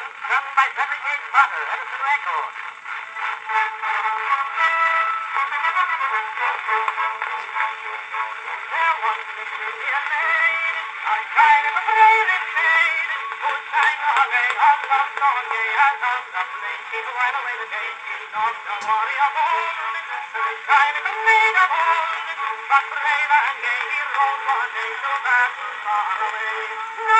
James, dropped by Edison There was a maid, a kind of a brave maid, who sang a gay hug love song, gay as a lovely. She went away the day she knocked a warrior born, to kind of a maid of old, but brave and gay he rode one day to battle far away. No